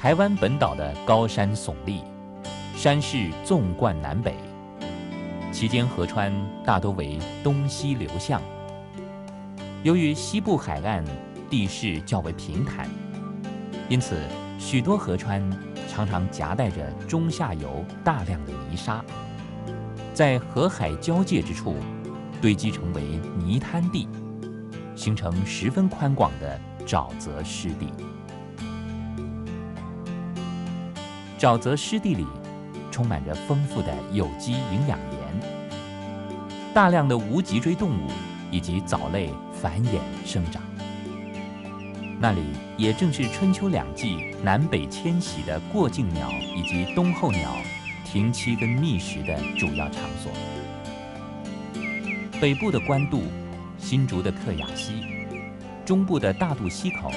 台湾本岛的高山耸立，山势纵贯南北，其间河川大多为东西流向。由于西部海岸地势较为平坦，因此许多河川常常夹带着中下游大量的泥沙，在河海交界之处堆积成为泥滩地，形成十分宽广的沼泽湿地。沼泽湿地里充满着丰富的有机营养盐，大量的无脊椎动物以及藻类繁衍生长。那里也正是春秋两季南北迁徙的过境鸟以及冬候鸟停栖跟觅食的主要场所。北部的官渡、新竹的克雅溪、中部的大肚溪口，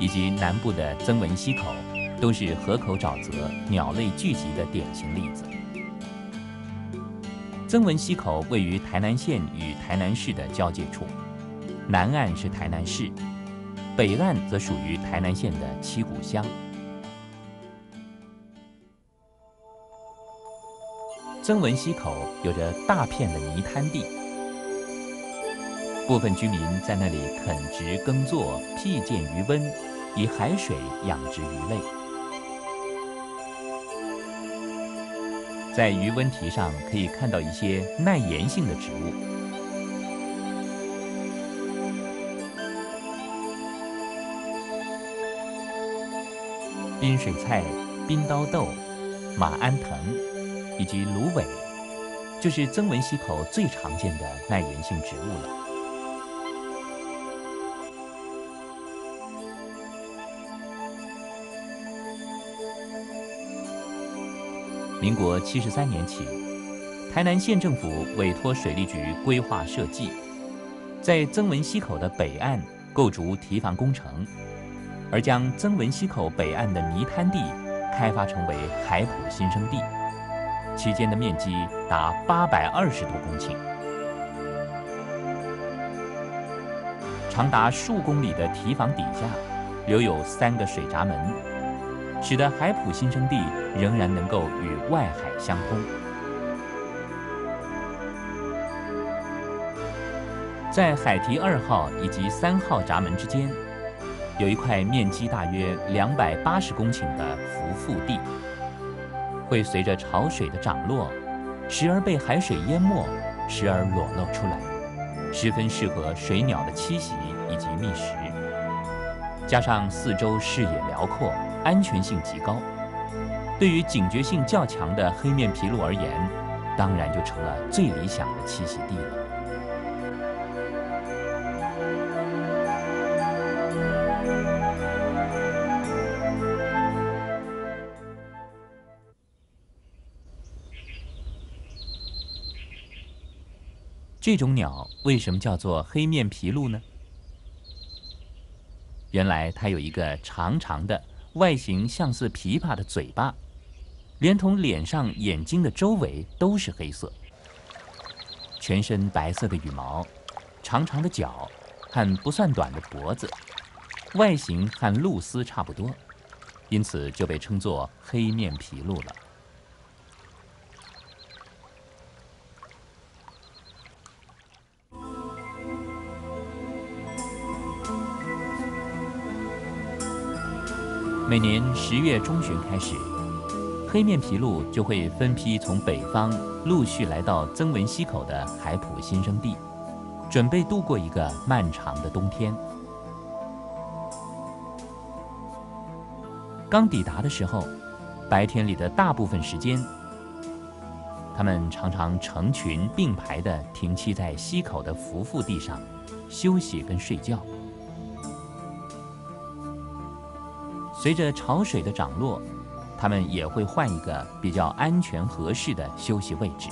以及南部的曾文溪口。都是河口沼泽鸟类聚集的典型例子。曾文溪口位于台南县与台南市的交界处，南岸是台南市，北岸则属于台南县的七股乡。曾文溪口有着大片的泥滩地，部分居民在那里垦殖耕作，辟建渔温，以海水养殖鱼类。在鱼温题上可以看到一些耐盐性的植物，冰水菜、冰刀豆、马鞍藤以及芦苇，就是曾文溪口最常见的耐盐性植物了。民国七十三年起，台南县政府委托水利局规划设计，在曾文溪口的北岸构筑堤防工程，而将曾文溪口北岸的泥滩地开发成为海埔新生地，期间的面积达八百二十多公顷，长达数公里的堤防底下留有三个水闸门。使得海埔新生地仍然能够与外海相通。在海堤二号以及三号闸门之间，有一块面积大约两百八十公顷的浮腹地，会随着潮水的涨落，时而被海水淹没，时而裸露出来，十分适合水鸟的栖息以及觅食。加上四周视野辽阔。安全性极高，对于警觉性较强的黑面琵鹭而言，当然就成了最理想的栖息地了。这种鸟为什么叫做黑面琵鹭呢？原来它有一个长长的。外形像似琵琶的嘴巴，连同脸上眼睛的周围都是黑色，全身白色的羽毛，长长的脚，和不算短的脖子，外形和露丝差不多，因此就被称作黑面琵鹭了。每年十月中旬开始，黑面琵鹭就会分批从北方陆续来到曾文溪口的海浦新生地，准备度过一个漫长的冬天。刚抵达的时候，白天里的大部分时间，它们常常成群并排地停栖在溪口的浮腹地上，休息跟睡觉。随着潮水的涨落，它们也会换一个比较安全合适的休息位置。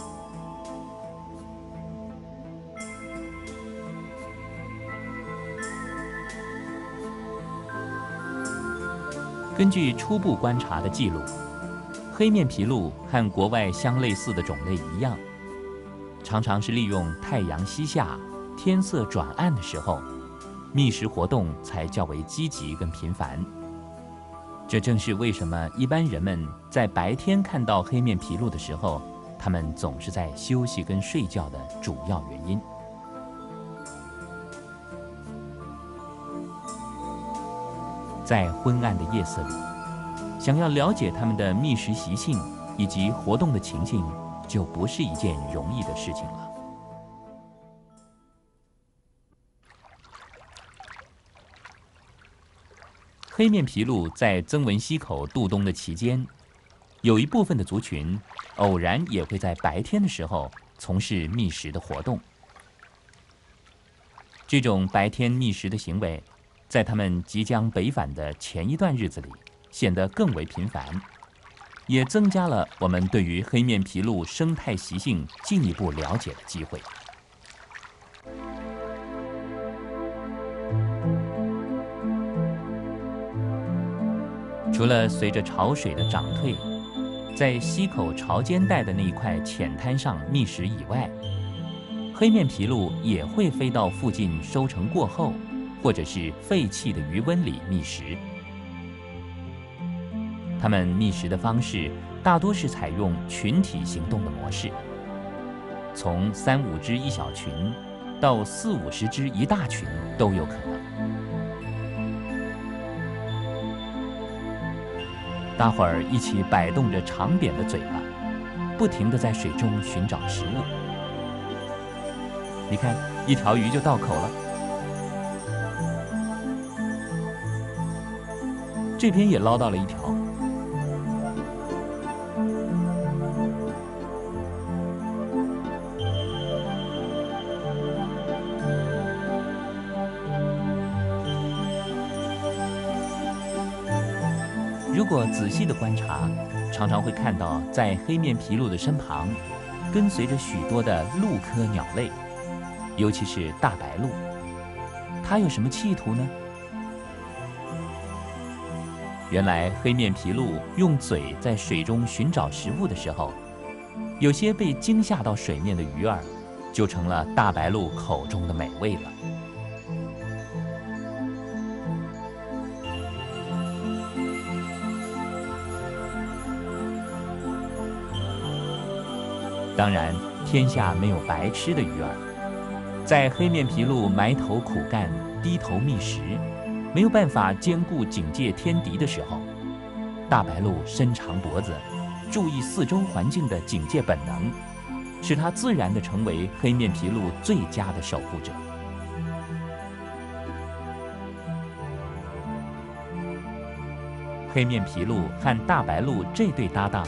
根据初步观察的记录，黑面琵鹭和国外相类似的种类一样，常常是利用太阳西下、天色转暗的时候，觅食活动才较为积极跟频繁。这正是为什么一般人们在白天看到黑面琵鹭的时候，他们总是在休息跟睡觉的主要原因。在昏暗的夜色里，想要了解它们的觅食习性以及活动的情形，就不是一件容易的事情了。黑面琵鹭在曾文溪口渡冬的期间，有一部分的族群偶然也会在白天的时候从事觅食的活动。这种白天觅食的行为。在他们即将北返的前一段日子里，显得更为频繁，也增加了我们对于黑面琵鹭生态习性进一步了解的机会。除了随着潮水的涨退，在溪口潮间带的那一块浅滩上觅食以外，黑面琵鹭也会飞到附近收成过后。或者是废弃的余温里觅食，它们觅食的方式大多是采用群体行动的模式，从三五只一小群，到四五十只一大群都有可能。大伙儿一起摆动着长扁的嘴巴，不停地在水中寻找食物。你看，一条鱼就到口了。这边也捞到了一条。仔细的观察，常常会看到，在黑面琵鹭的身旁，跟随着许多的鹭科鸟类，尤其是大白鹭。它有什么企图呢？原来黑面琵鹭用嘴在水中寻找食物的时候，有些被惊吓到水面的鱼儿，就成了大白鹭口中的美味了。当然，天下没有白吃的鱼儿，在黑面琵鹭埋头苦干、低头觅食。没有办法兼顾警戒天敌的时候，大白鹭伸长脖子，注意四周环境的警戒本能，使它自然地成为黑面琵鹭最佳的守护者。黑面琵鹭和大白鹭这对搭档，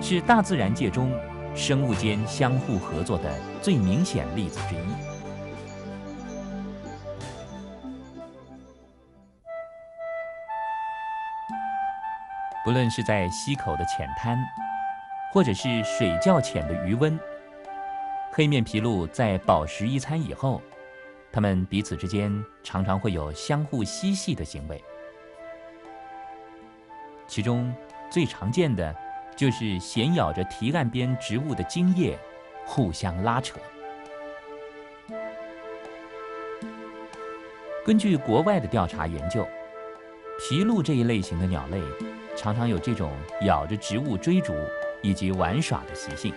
是大自然界中生物间相互合作的最明显例子之一。不论是在溪口的浅滩，或者是水较浅的余温，黑面琵鹭在饱食一餐以后，它们彼此之间常常会有相互嬉戏的行为。其中最常见的就是衔咬着堤岸边植物的茎叶，互相拉扯。根据国外的调查研究，皮鹭这一类型的鸟类。常常有这种咬着植物追逐以及玩耍的习性。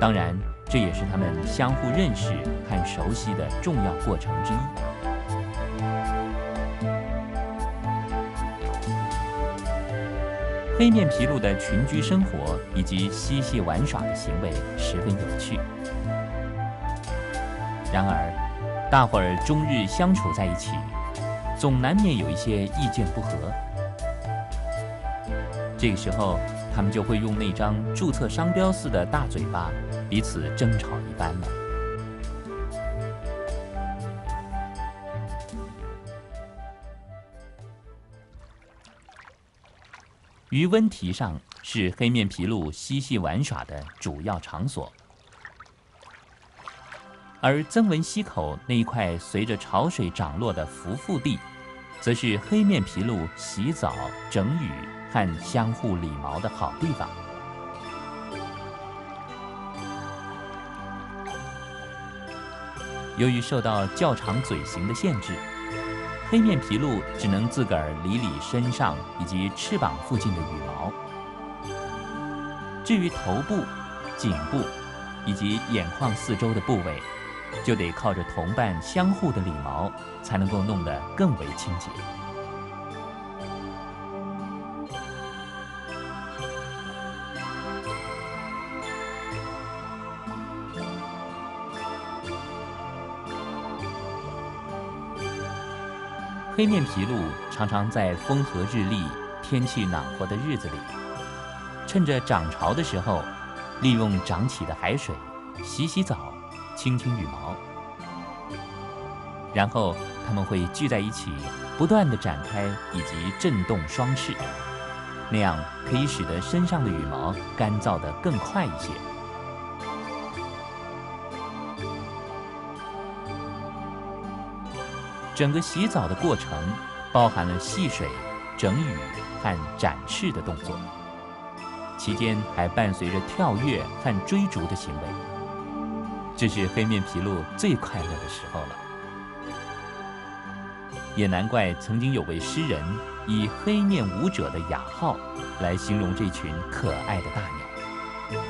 当然，这也是它们相互认识和熟悉的重要过程之一。黑面琵鹭的群居生活以及嬉戏玩耍的行为十分有趣。然而，大伙儿终日相处在一起。总难免有一些意见不合，这个时候，他们就会用那张注册商标似的大嘴巴，彼此争吵一番了。余温堤上是黑面琵鹭嬉戏玩耍的主要场所，而曾文溪口那一块随着潮水涨落的浮腹地。则是黑面琵鹭洗澡、整羽和相互理毛的好地方。由于受到较长嘴型的限制，黑面琵鹭只能自个儿理理身上以及翅膀附近的羽毛。至于头部、颈部以及眼眶四周的部位，就得靠着同伴相互的理毛，才能够弄得更为清洁。黑面琵鹭常常在风和日丽、天气暖和的日子里，趁着涨潮的时候，利用涨起的海水洗洗澡、清清羽毛，然后它们会聚在一起，不断地展开以及震动双翅，那样可以使得身上的羽毛干燥得更快一些。整个洗澡的过程包含了戏水、整羽和展翅的动作，期间还伴随着跳跃和追逐的行为。这是黑面琵鹭最快乐的时候了。也难怪曾经有位诗人以“黑面舞者”的雅号来形容这群可爱的大鸟。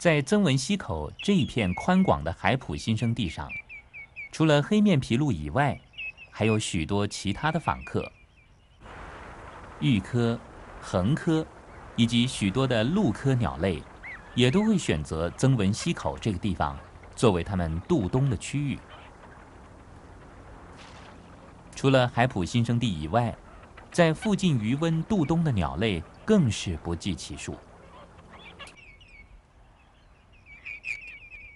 在曾文溪口这一片宽广的海埔新生地上，除了黑面琵鹭以外，还有许多其他的访客。玉科、横科，以及许多的陆科鸟类，也都会选择曾文溪口这个地方作为它们渡冬的区域。除了海埔新生地以外，在附近余温度冬的鸟类更是不计其数。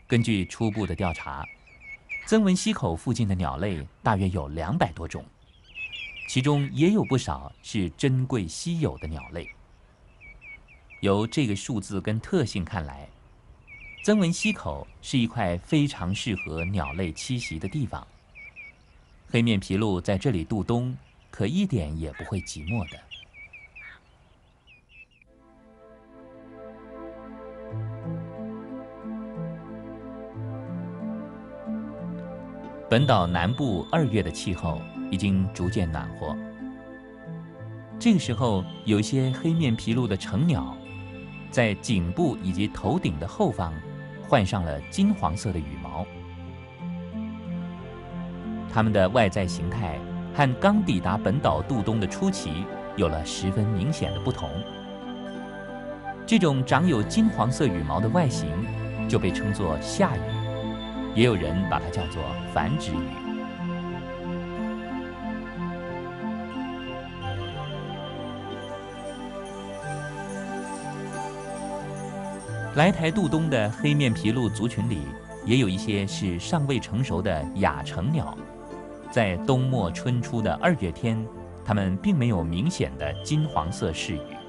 根据初步的调查，曾文溪口附近的鸟类大约有两百多种，其中也有不少是珍贵稀有的鸟类。由这个数字跟特性看来，曾文溪口是一块非常适合鸟类栖息的地方。黑面琵鹭在这里度冬，可一点也不会寂寞的。本岛南部二月的气候已经逐渐暖和。这个时候，有些黑面琵鹭的成鸟，在颈部以及头顶的后方，换上了金黄色的羽毛。它们的外在形态和刚抵达本岛度冬的初期有了十分明显的不同。这种长有金黄色羽毛的外形，就被称作夏羽。也有人把它叫做繁殖羽。来台渡冬的黑面琵鹭族群里，也有一些是尚未成熟的亚成鸟。在冬末春初的二月天，它们并没有明显的金黄色饰羽。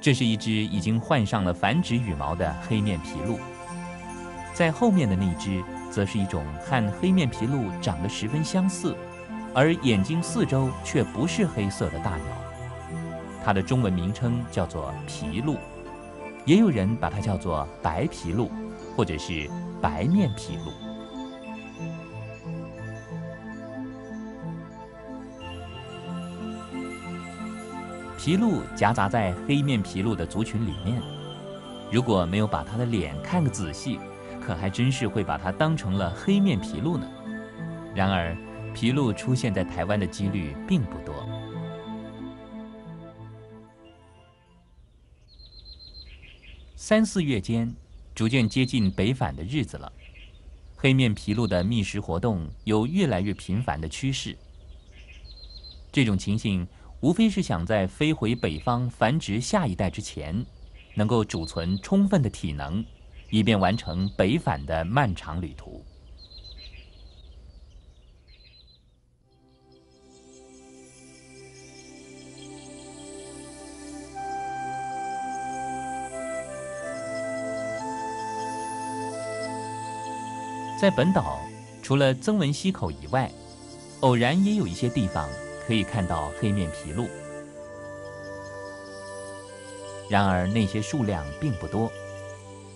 这是一只已经换上了繁殖羽毛的黑面琵鹭，在后面的那只则是一种和黑面琵鹭长得十分相似，而眼睛四周却不是黑色的大鸟。它的中文名称叫做琵鹭，也有人把它叫做白琵鹭，或者是白面琵鹭。皮鹭夹杂在黑面皮鹭的族群里面，如果没有把它的脸看个仔细，可还真是会把它当成了黑面皮鹭呢。然而，皮鹭出现在台湾的几率并不多。三四月间，逐渐接近北返的日子了，黑面皮鹭的觅食活动有越来越频繁的趋势。这种情形。无非是想在飞回北方繁殖下一代之前能够储存充分的体能以便完成北返的漫长旅途。在本岛除了曾文溪口以外偶然也有一些地方可以看到黑面琵鹭。然而那些数量并不多，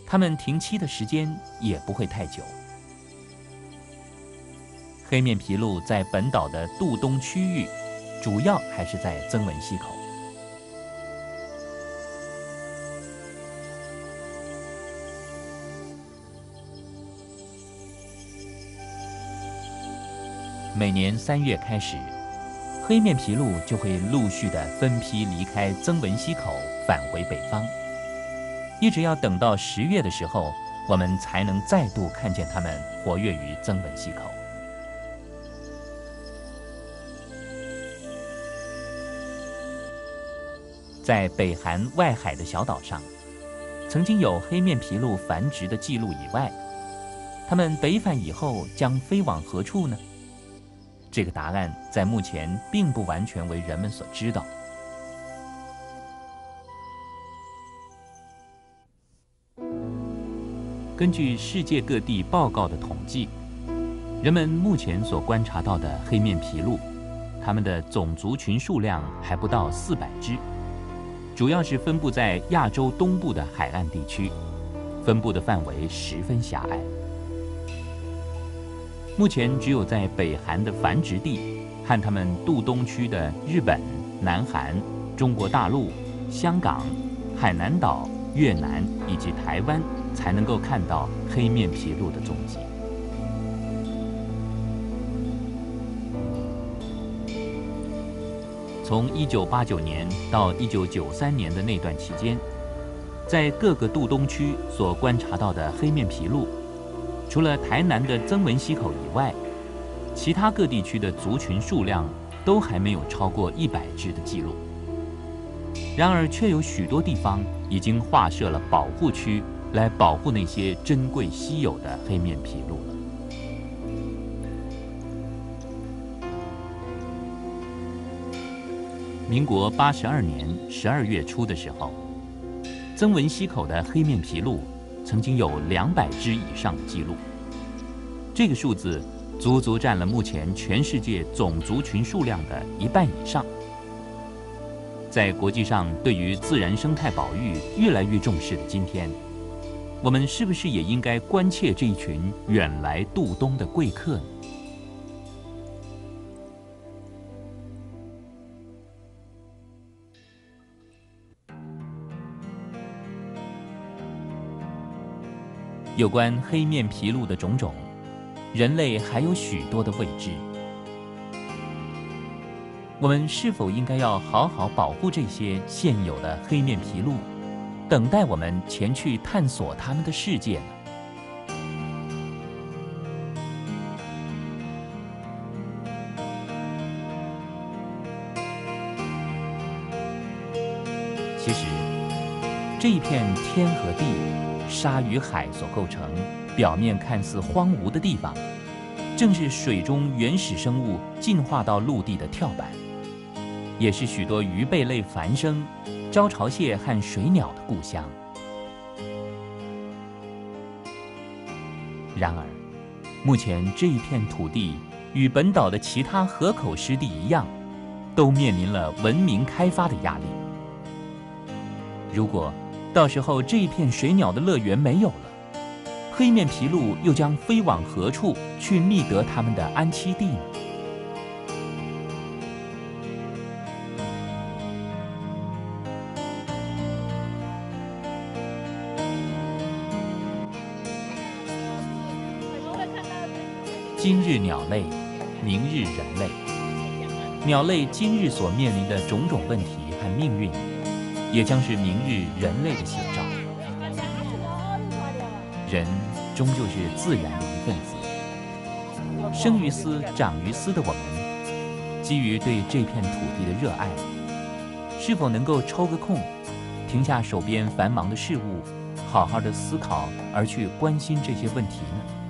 它们停栖的时间也不会太久。黑面琵鹭在本岛的渡东区域，主要还是在曾文溪口。每年三月开始，黑面琵鹭就会陆续的分批离开曾文溪口，返回北方。一直要等到十月的时候，我们才能再度看见它们活跃于曾文溪口。在北韩外海的小岛上，曾经有黑面琵鹭繁殖的记录以外，它们北返以后将飞往何处呢？这个答案在目前并不完全为人们所知道。根据世界各地报告的统计，人们目前所观察到的黑面琵鹭，它们的总族群数量还不到四百只，主要是分布在亚洲东部的海岸地区，分布的范围十分狭隘。目前只有在北韩的繁殖地和他们渡东区的日本、南韩、中国大陆、香港、海南岛、越南以及台湾才能够看到黑面琵鹭的踪迹。从1989年到1993年的那段期间，在各个渡东区所观察到的黑面琵鹭。除了台南的曾文溪口以外，其他各地区的族群数量都还没有超过一百只的记录。然而，却有许多地方已经划设了保护区，来保护那些珍贵稀有的黑面琵鹭了。民国八十二年十二月初的时候，曾文溪口的黑面琵鹭。曾经有两百只以上的记录，这个数字足足占了目前全世界总族群数量的一半以上。在国际上对于自然生态保育越来越重视的今天，我们是不是也应该关切这一群远来渡冬的贵客呢？有关黑面琵鹭的种种，人类还有许多的未知。我们是否应该要好好保护这些现有的黑面琵鹭，等待我们前去探索他们的世界呢？其实，这一片天和地。沙与海所构成，表面看似荒芜的地方，正是水中原始生物进化到陆地的跳板，也是许多鱼贝类繁生、招潮蟹和水鸟的故乡。然而，目前这一片土地与本岛的其他河口湿地一样，都面临了文明开发的压力。如果到时候，这一片水鸟的乐园没有了，黑面琵鹭又将飞往何处去觅得它们的安栖地呢？今日鸟类，明日人类。鸟类今日所面临的种种问题和命运。也将是明日人类的写照。人终究是自然的一份子，生于斯，长于斯的我们，基于对这片土地的热爱，是否能够抽个空，停下手边繁忙的事物，好好的思考，而去关心这些问题呢？